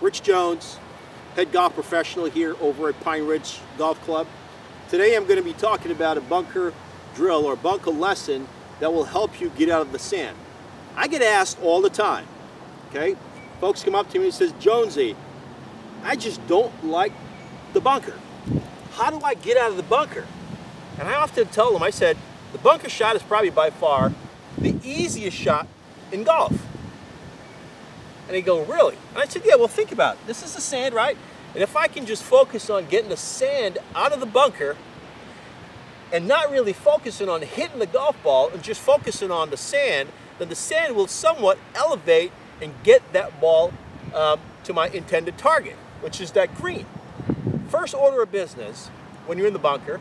Rich Jones, head golf professional here over at Pine Ridge Golf Club. Today I'm going to be talking about a bunker drill or bunker lesson that will help you get out of the sand. I get asked all the time, okay? Folks come up to me and says, Jonesy, I just don't like the bunker. How do I get out of the bunker? And I often tell them, I said, the bunker shot is probably by far the easiest shot in golf. And they go, really? And I said, yeah, well, think about it. This is the sand, right? And if I can just focus on getting the sand out of the bunker and not really focusing on hitting the golf ball and just focusing on the sand, then the sand will somewhat elevate and get that ball um, to my intended target, which is that green. First order of business when you're in the bunker,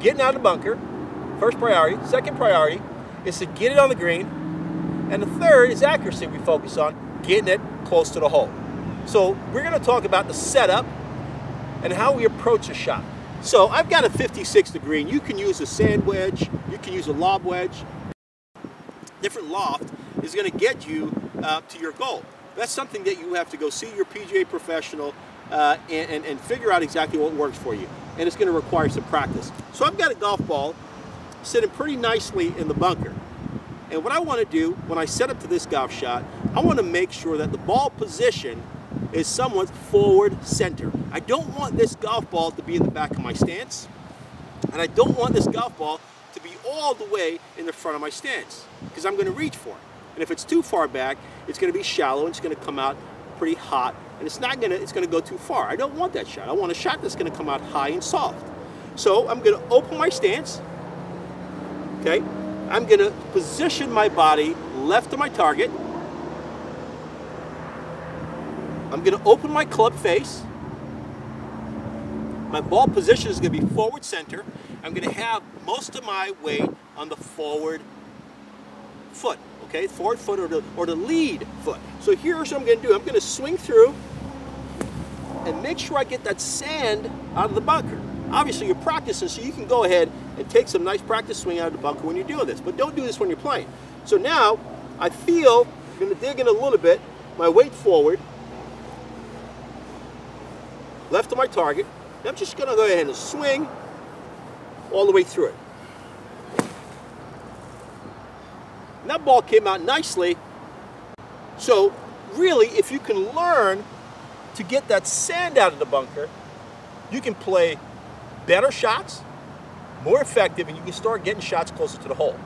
getting out of the bunker, first priority. Second priority is to get it on the green. And the third is accuracy we focus on, getting it close to the hole. So we're going to talk about the setup and how we approach a shot. So I've got a 56 degree, and you can use a sand wedge, you can use a lob wedge. Different loft is going to get you uh, to your goal. That's something that you have to go see your PGA professional uh, and, and, and figure out exactly what works for you. And it's going to require some practice. So I've got a golf ball sitting pretty nicely in the bunker. And what I want to do when I set up to this golf shot, I want to make sure that the ball position is somewhat forward center. I don't want this golf ball to be in the back of my stance. And I don't want this golf ball to be all the way in the front of my stance because I'm going to reach for it. And if it's too far back, it's going to be shallow and it's going to come out pretty hot and it's not going to, it's going to go too far. I don't want that shot. I want a shot that's going to come out high and soft. So I'm going to open my stance, okay? I'm going to position my body left of my target. I'm going to open my club face. My ball position is going to be forward center. I'm going to have most of my weight on the forward foot, okay? Forward foot or the, or the lead foot. So here's what I'm going to do. I'm going to swing through and make sure I get that sand out of the bunker. Obviously, you're practicing, so you can go ahead and take some nice practice swing out of the bunker when you're doing this, but don't do this when you're playing. So now, I feel, I'm to dig in a little bit, my weight forward, left of my target. I'm just to go ahead and swing all the way through it. And that ball came out nicely. So really, if you can learn to get that sand out of the bunker, you can play better shots, more effective, and you can start getting shots closer to the hole.